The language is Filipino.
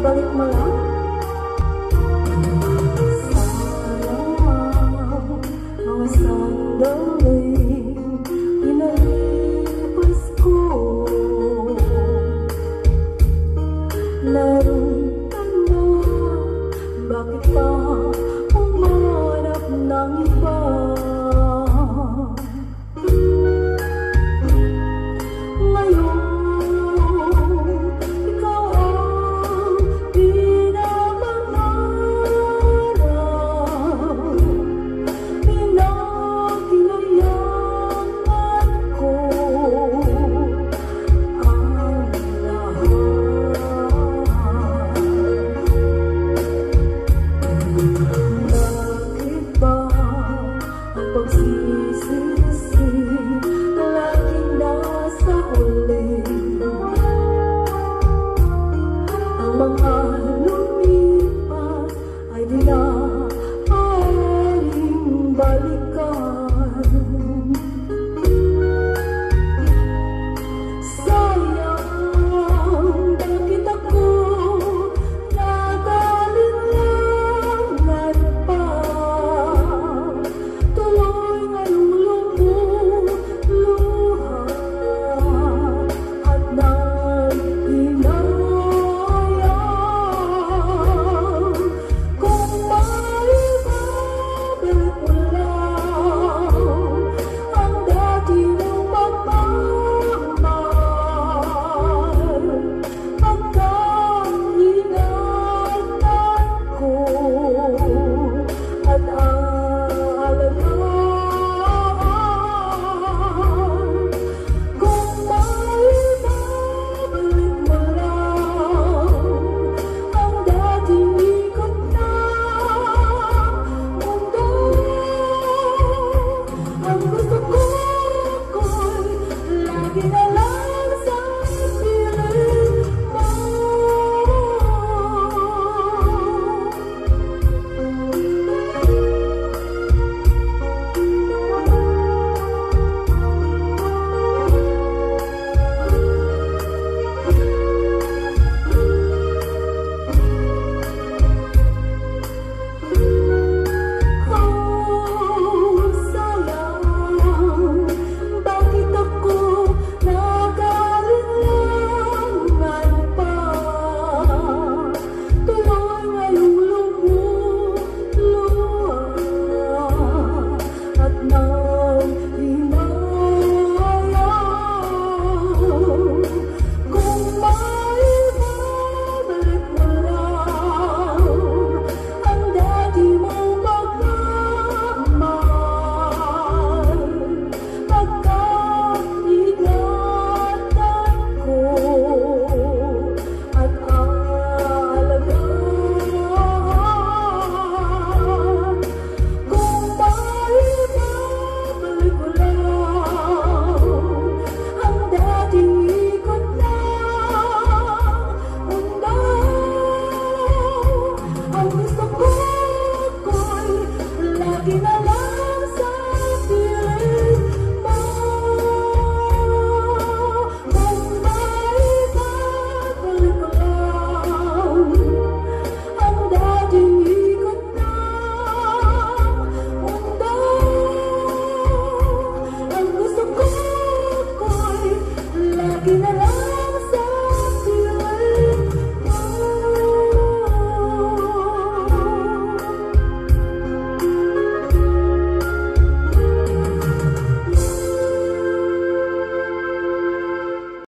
balik malam. at ang Nothing